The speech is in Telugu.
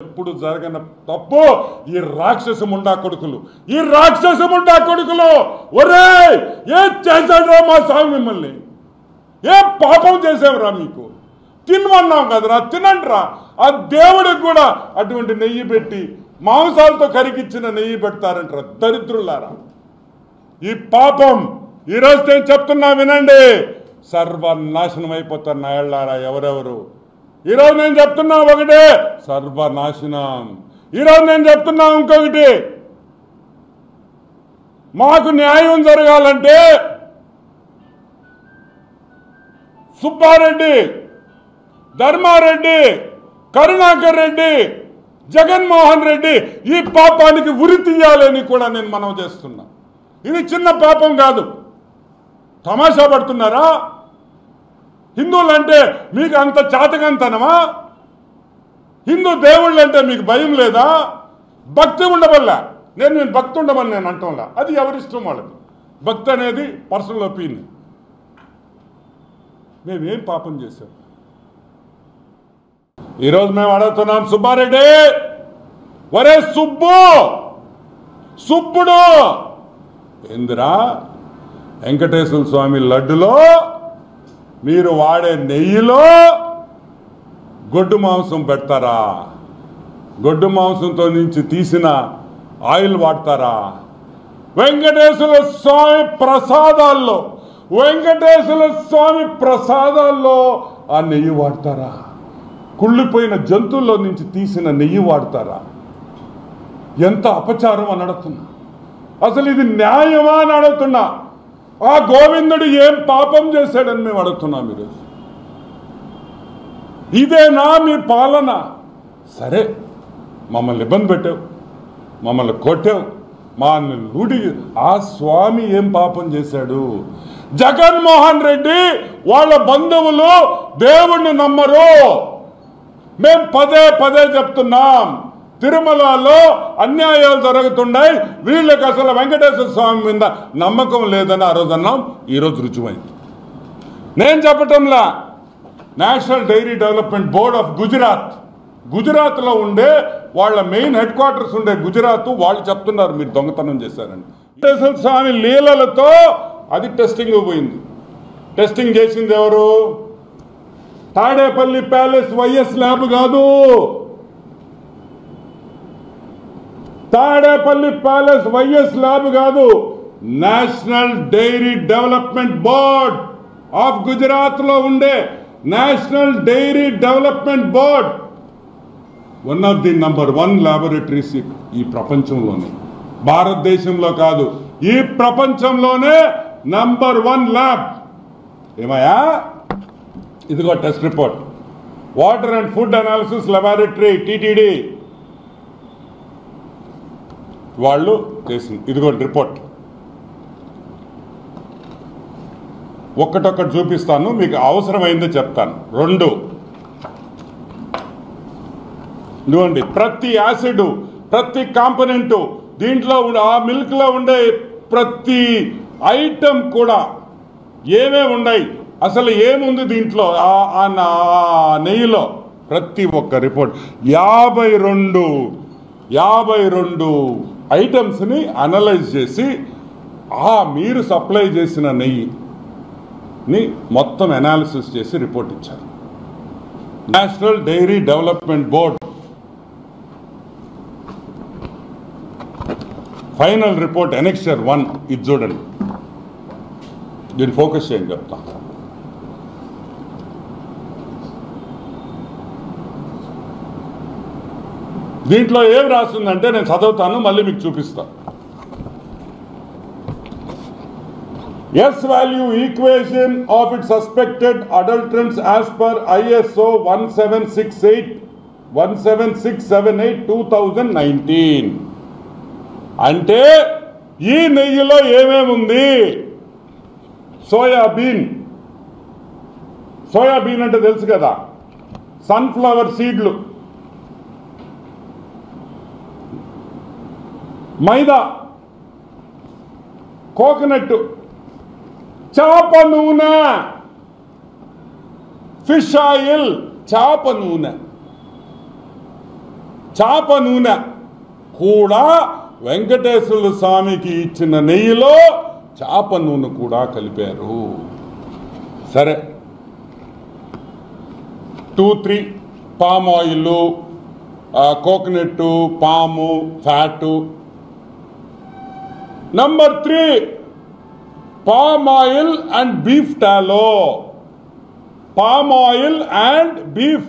ఎప్పుడు జరగన తప్పు ఈ రాక్షసముండా కొడుకులు. ఈ రాక్షసముండా కొడుకులు. ఒరే ఏం చేశాడ్రా మా స్వామి మిమ్మల్ని? ఏ పాపం చేసావురా మీకు? తినమన్నాం కదరా తినండిరా. ఆ దేవుడికి కూడా అటువంటి నెయ్యి పెట్టి మాంసాలతో కరిగిచ్చిన నెయ్యి పెడతారంటారా దరిద్రులారా. ఈ పాపం ఈరోజు నేను చెప్తున్నా వినండి. సర్వనాశనం అయిపోతారు నాయళ్ళారా ఎవరెవరు? ఈరోజు నేను చెప్తున్నా ఒకటే. సర్వనాశనం. ఈరోజు నేను చెప్తున్నా ఇంకొకటి. మాకు న్యాయం జరగాలంటే సుబ్బారెడ్డి ధర్మారెడ్డి కరుణాకర్ రెడ్డి జగన్మోహన్ రెడ్డి ఈ పాపానికి ఉరి తీయాలని కూడా నేను మనవి చేస్తున్నా. ఇది చిన్న పాపం కాదు. తమాషా పడుతున్నారా? హిందువులు అంటే మీకు అంత చాతకంతనమా? హిందూ దేవుళ్ళు అంటే మీకు భయం లేదా? భక్తి ఉండవల్లా నేను నేను భక్తి ఉండమని నేను అంటంలా. అది ఎవరిష్టం వాళ్ళది? భక్తి అనేది పర్సనల్ ఒపీనియన్. మేమేం పాపం చేశాం? ఈరోజు మేము అడుగుతున్నాం సుబ్బారెడ్డి! ఒరే సుబ్బు! సుబ్బుడు! ఏందిరా? వెంకటేశ్వర స్వామి లడ్డులో మీరు వాడే నెయ్యిలో గొడ్డు మాంసం పెడతారా? గొడ్డు మాంసంతో నుంచి తీసిన ఆయిల్ వాడతారా? వెంకటేశ్వర స్వామి ప్రసాదాల్లో వెంకటేశ్వర స్వామి ప్రసాదాల్లో ఆ నెయ్యి వాడతారా? కుళ్ళిపోయిన జంతువుల్లో నుంచి తీసిన నెయ్యి వాడతారా? ఎంత అపచారం అని అడుగుతున్నా. అసలు ఇది న్యాయమా అని అడుగుతున్నా. ఆ గోవిందుడు ఏం పాపం చేశాడని మేము అడుగుతున్నాం ఈరోజు. ఇదేనా మీ పాలన? సరే మమ్మల్ని ఇబ్బంది పెట్టావు మమ్మల్ని కొట్టావు మా లూడి ఆ స్వామి ఏం పాపం చేశాడు? జగన్మోహన్ రెడ్డి వాళ్ళ బంధువులు దేవుణ్ణి నమ్మరు. మేం పదే పదే చెప్తున్నాం. తిరుమలలో అన్యాయాలు జరుగుతున్నాయి. వీళ్ళకి అసలు వెంకటేశ్వర స్వామి మీద నమ్మకం లేదని ఆ రోజు అన్నాం. ఈరోజు రుజువైంది. నేను చెప్పటంలా national dairy development board of Gujarat గుజరాత్లో ఉండే వాళ్ళ మెయిన్ హెడ్ క్వార్టర్స్ ఉండే గుజరాత్ వాళ్ళు చెప్తున్నారు మీరు దొంగతనం చేశారని. వెంకటేశ్వర స్వామి లీలలతో అది టెస్టింగ్ పోయింది. టెస్టింగ్ చేసింది ఎవరు? తాడేపల్లి ప్యాలెస్ వైఎస్ ల్యాబ్ కాదు. తాడేపల్లి ప్యాలెస్ వైఎస్ ల్యాబ్ కాదు. National dairy development board of గుజరాత్లో ఉండే national dairy development board. One of the number one laboratories ఈ ప్రపంచంలోనే. భారతదేశంలో కాదు. ఈ ప్రపంచంలోనే నంబర్ వన్ ల్యాబ్ ఏమయ్యా? ఇదిగో test report water and food analysis laboratory TTD వాళ్ళు చేసింది. ఇదిగోండి రిపోర్ట్. ఒక్కటొక్కటి చూపిస్తాను మీకు అవసరమైందో చెప్తాను. రెండు. ఇదిగోండి ప్రతి యాసిడ్ ప్రతి కాంపనెంటు దీంట్లో ఉండే ఆ మిల్క్లో ఉండే ప్రతి ఐటమ్ కూడా ఏమేమి ఉన్నాయి? అసలు ఏముంది దీంట్లో? ఆ- నా- ఆ నెయ్యిలో ప్రతి ఒక్క రిపోర్ట్. యాభై రెండు యాభై రెండు ఐటమ్స్ని అనలైజ్ చేసి ఆ మీరు సప్లై చేసిన నెయ్యిని మొత్తం అనాలిసిస్ చేసి రిపోర్ట్ ఇచ్చారు. National dairy development board final report annexure one ఇది చూడండి దీన్ని ఫోకస్ చేయండి చెప్తాను. దీంట్లో ఏం రాస్తుందంటే నేను చదువుతాను మళ్ళీ మీకు చూపిస్తాను S value equation of it suspected adulterants as per ISO one seven six eight one seven six seven eight two thousand nineteen అంటే ఈ నెయ్యిలో ఏమేముంది సోయాబీన్. సోయాబీన్ అంటే తెలుసు కదా? సన్ఫ్లవర్ సీడ్లు. మైదా కోకోనట్ చేప నూనె ఫిష్ ఆయిల్ చేప నూనె. చేప నూనె కూడా వెంకటేశ్వర స్వామికి ఇచ్చిన నెయ్యిలో చేప నూనె కూడా కలిపారు. సరే. Two three palm oil coconut palm fat Number three, palm oil and beef tallow. Palm oil and beef